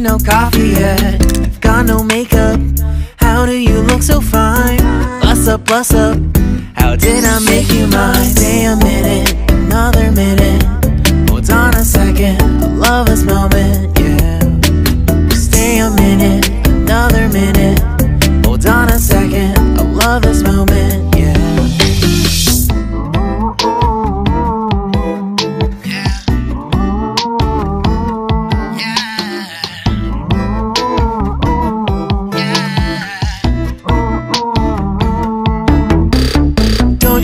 no coffee yet. I've got no makeup. How do you look so fine? Bust up, bust up.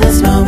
love moment,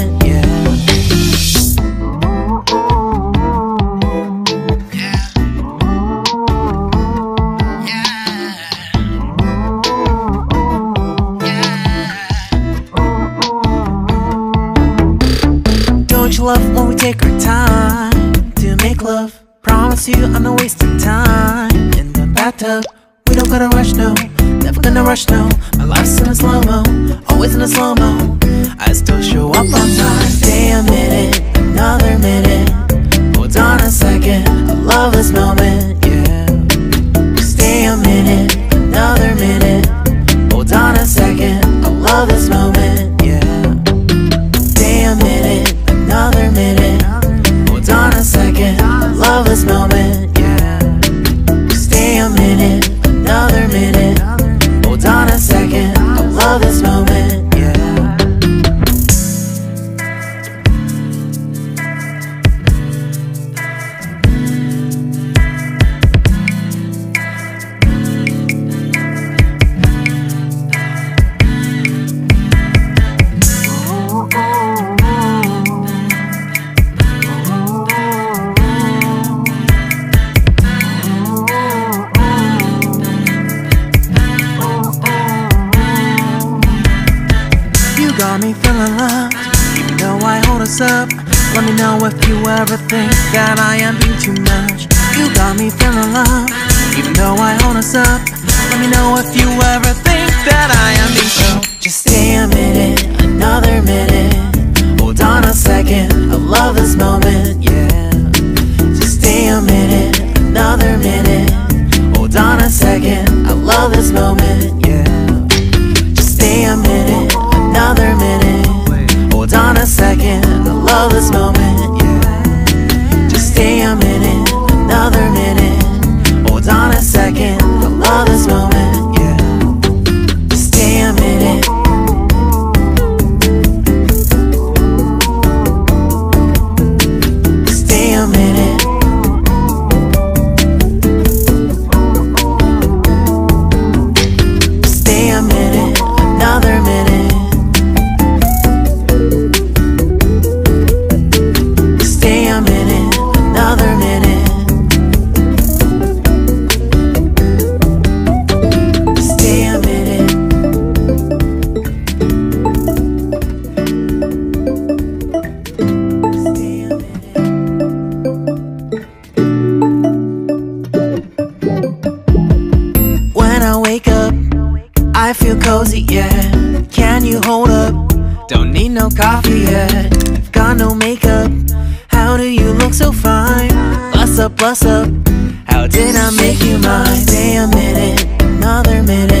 the. We don't gotta rush, no, never gonna rush, no. My life's in a slow mo, always in a slow mo. I still show up on time. Stay a minute, another minute. Hold on a second, I love this moment, Let me know if you ever think that I am being too much. You got me feeling love, even though I hold us up. Let me know if you ever Can you hold up? Don't need no coffee yet. I've got no makeup. How do you look so fine? Bust up, bust up. How did I make you mine? Stay a minute, another minute.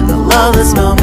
Let's go.